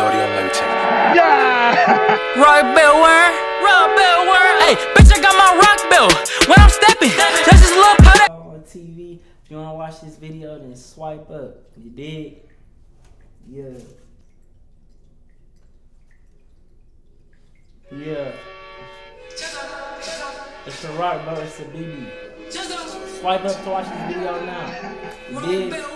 Audio Motive. Rock Bill wearing, Rockbelt wearing. Hey, bitch, I got my rock bill When I'm stepping, that's just a little pot. on TV. If you want to watch this video, then swipe up. You dig? Yeah. Yeah. It's the rock, bro. It's the BB. Swipe up to watch this video now. You dig?